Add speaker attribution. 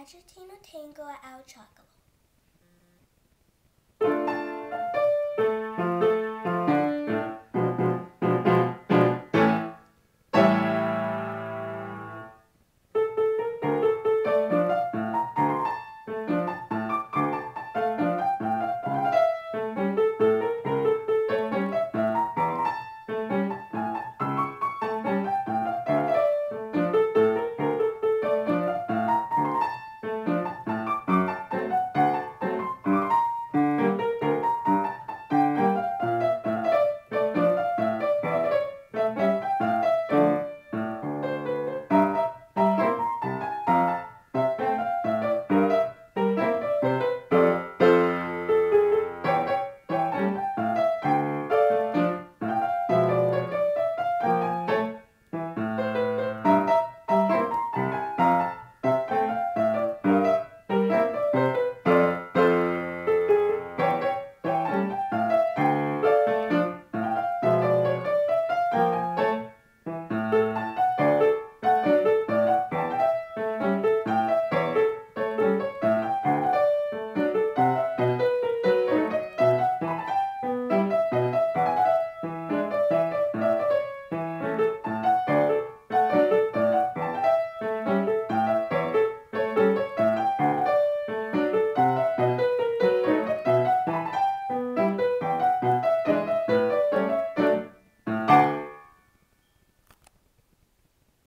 Speaker 1: aggiatino tango al chocolate.